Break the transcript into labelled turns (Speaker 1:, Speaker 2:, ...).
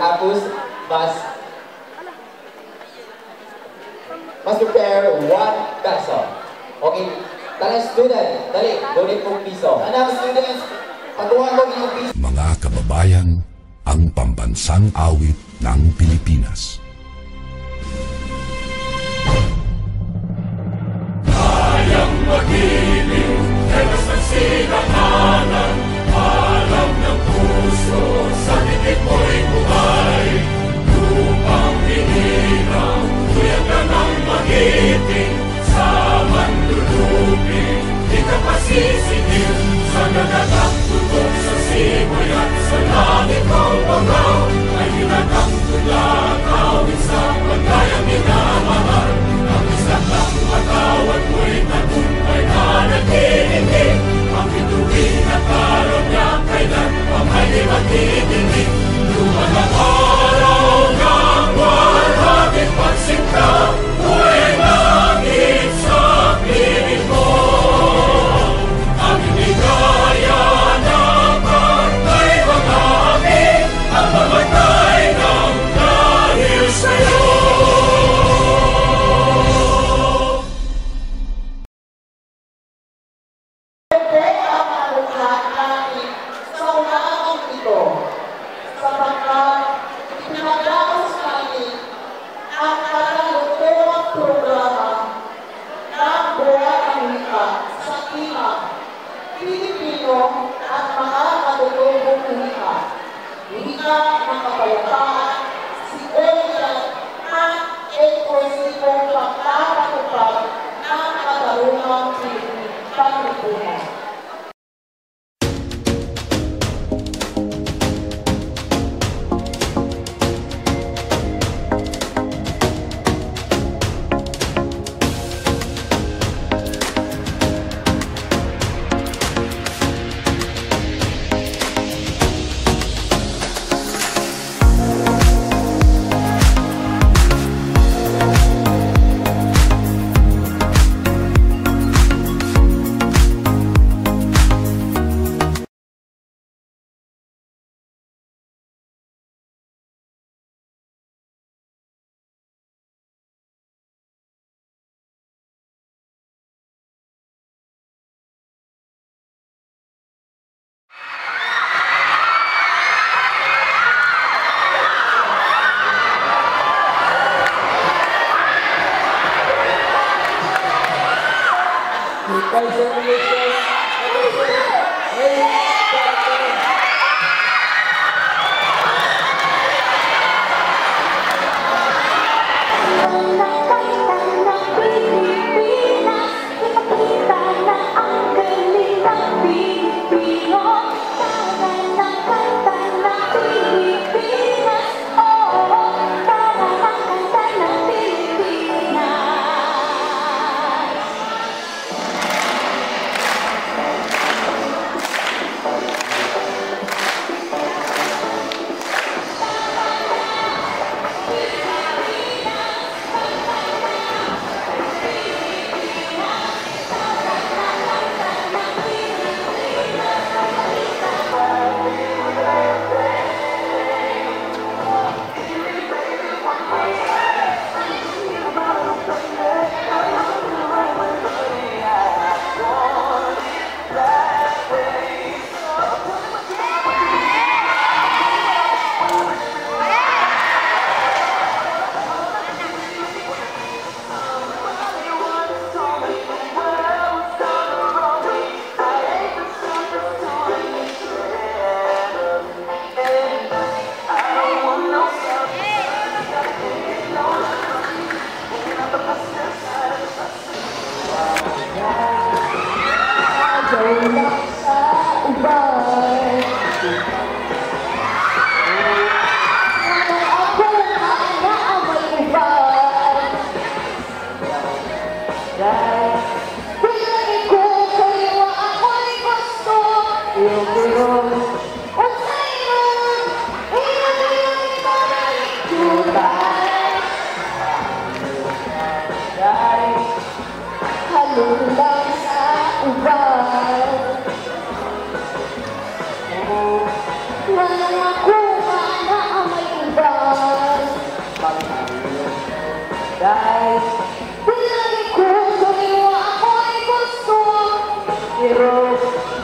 Speaker 1: Tapos, mas must prepare one peso. Okay, talang student, dali, donate po piso. Anong students, pagkuha mo yung piso.
Speaker 2: Mga kababayan, ang pambansang awit ng Pilipinas.
Speaker 3: see the Mas é Thank you.